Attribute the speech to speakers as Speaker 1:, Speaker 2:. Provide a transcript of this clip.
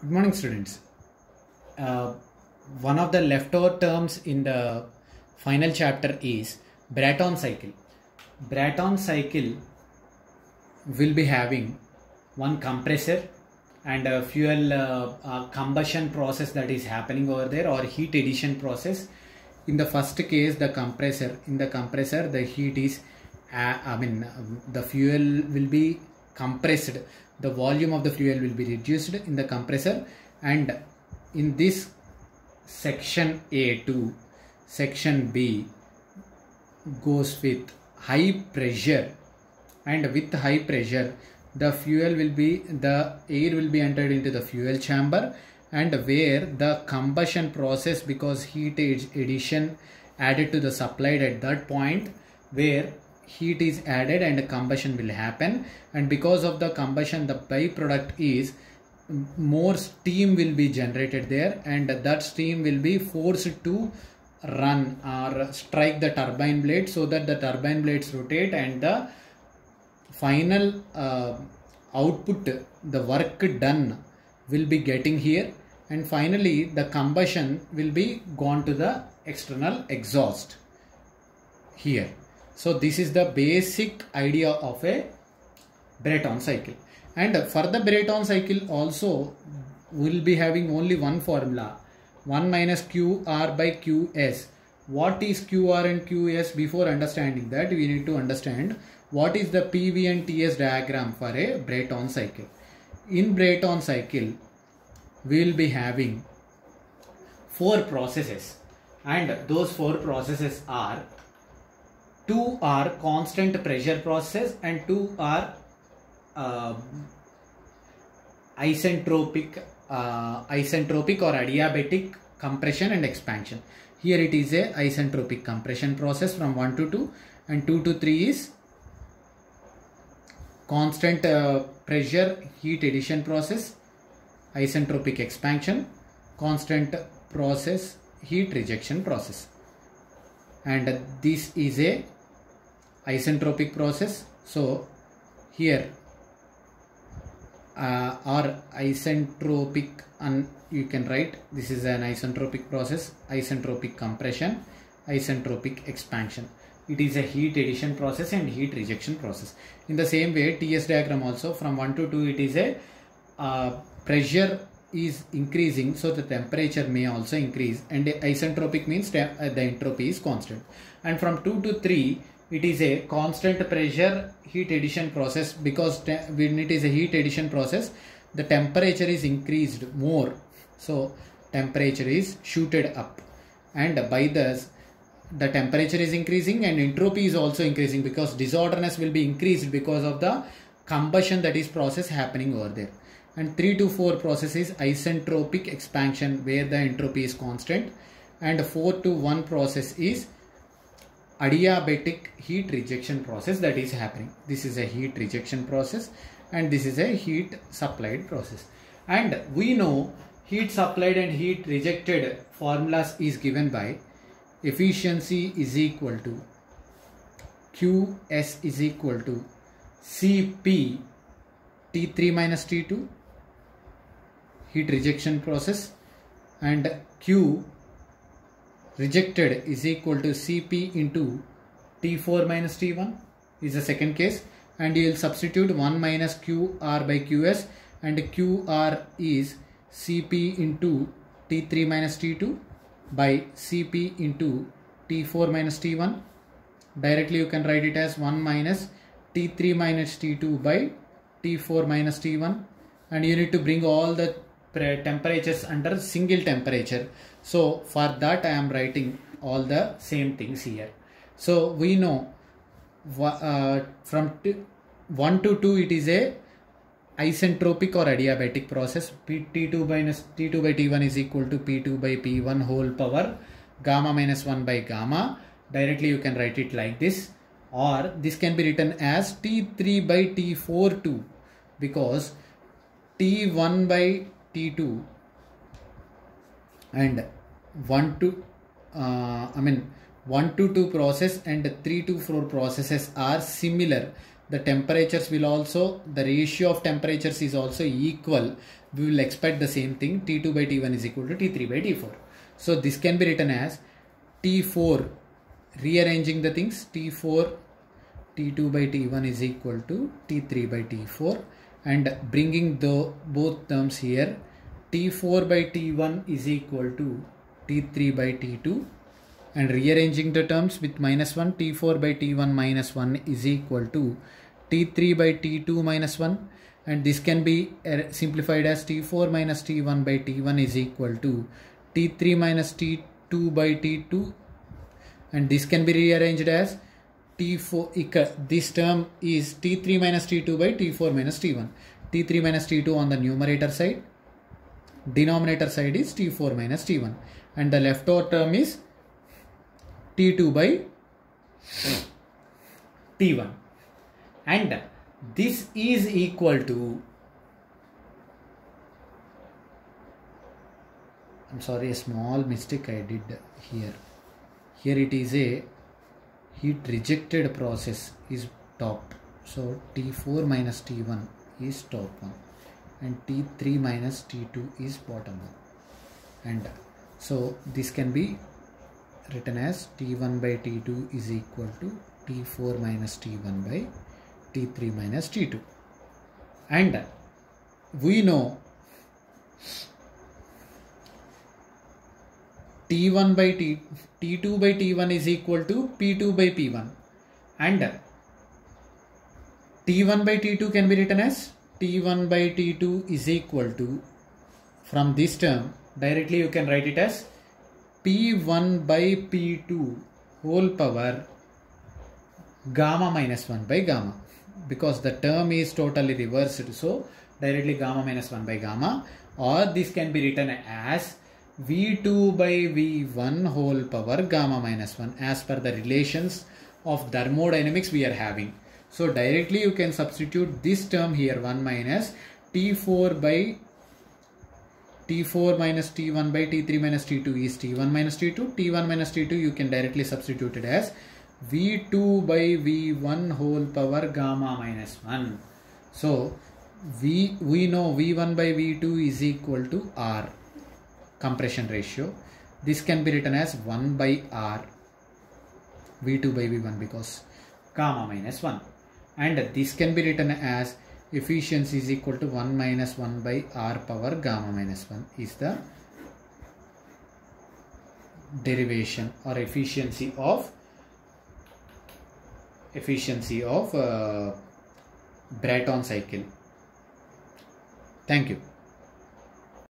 Speaker 1: Good morning, students. Uh, one of the leftover terms in the final chapter is Brayton cycle. Brayton cycle will be having one compressor and a fuel uh, combustion process that is happening over there or heat addition process. In the first case, the compressor, in the compressor, the heat is, uh, I mean, um, the fuel will be compressed. The volume of the fuel will be reduced in the compressor and in this section A to section B goes with high pressure and with high pressure the fuel will be the air will be entered into the fuel chamber and where the combustion process because heat addition added to the supplied at that point where heat is added and combustion will happen. And because of the combustion the byproduct is more steam will be generated there and that steam will be forced to run or strike the turbine blade so that the turbine blades rotate and the final uh, output the work done will be getting here. And finally the combustion will be gone to the external exhaust here so this is the basic idea of a Brayton cycle. And for the Brayton cycle also we will be having only one formula. 1 minus QR by QS what is QR and QS before understanding that? We need to understand what is the PV and TS diagram for a Brayton cycle. In Brayton cycle, we will be having four processes. And those four processes are two are constant pressure process and two are uh, isentropic uh, isentropic or adiabatic compression and expansion. Here it is a isentropic compression process from 1 to 2 and 2 to 3 is constant uh, pressure heat addition process, isentropic expansion, constant process heat rejection process. And this is a isentropic process. So here uh, or isentropic and you can write this is an isentropic process, isentropic compression, isentropic expansion it is a heat addition process and heat rejection process. In the same way, TS diagram also from 1 to 2 it is a uh, pressure is increasing so the temperature may also increase and isentropic means uh, the entropy is constant and from 2 to 3 it is a constant pressure heat addition process because when it is a heat addition process the temperature is increased more. So temperature is shooted up. And by this the temperature is increasing and entropy is also increasing because disorderness will be increased because of the combustion that is process happening over there. And 3 to 4 process is isentropic expansion where the entropy is constant. And 4 to 1 process is adiabatic heat rejection process that is happening. This is a heat rejection process and this is a heat supplied process. And we know heat supplied and heat rejected formulas is given by efficiency is equal to Qs is equal to Cp T3 minus T2 heat rejection process and Q rejected is equal to Cp into T4 minus T1 is the second case. And you will substitute 1 minus Qr by Qs and Qr is Cp into T3 minus T2 by Cp into T4 minus T1. Directly you can write it as 1 minus T3 minus T2 by T4 minus T1 and you need to bring all the temperatures under single temperature. So for that I am writing all the same things here. So we know uh, from 1 to 2 it is a isentropic or adiabatic process P T2 minus T2 by T1 is equal to P2 by P1 whole power gamma minus 1 by gamma directly you can write it like this or this can be written as T3 by T4 2 because T1 by T2 and 1 to uh, I mean 1 to 2 process and 3 to 4 processes are similar. The temperatures will also the ratio of temperatures is also equal. We will expect the same thing. T2 by T1 is equal to T3 by T4 so this can be written as T4 rearranging the things. T4 T2 by T1 is equal to T3 by T4 and bringing the both terms here T4 by T1 is equal to T3 by T2 and rearranging the terms with minus 1 T4 by T1 minus 1 is equal to T3 by T2 minus 1 and this can be uh, simplified as T4 minus T1 by T1 is equal to T3 minus T2 by T2 and this can be rearranged as T4 this term is T3 minus T2 by T4 minus T1 T3 minus T2 on the numerator side denominator side is T4 minus T1 and the left over term is T2 by T1 and this is equal to I'm sorry a small mistake I did here. Here it is a heat rejected process is top. So T4 minus T1 is top one and T3 minus T2 is bottom one. And so this can be written as T1 by T2 is equal to T4 minus T1 by T3 minus T2 and we know T1 by T T2 by T1 is equal to P2 by P1 and T1 by T2 can be written as T1 by T2 is equal to from this term directly you can write it as P1 by P2 whole power gamma minus 1 by gamma. Because the term is totally reversed so directly gamma minus 1 by gamma. Or this can be written as V2 by V1 whole power gamma minus 1 as per the relations of thermodynamics we are having. So directly you can substitute this term here 1 minus T4 by T4 minus T1 by T3 minus T2 is T1 minus T2. T1 minus T2 you can directly substitute it as V2 by V1 whole power gamma minus 1. So we, we know V1 by V2 is equal to R compression ratio. This can be written as 1 by R V2 by V1 because gamma minus 1 and this can be written as efficiency is equal to 1 minus 1 by R power gamma minus 1 is the derivation or efficiency of efficiency of uh, Brayton cycle. Thank you.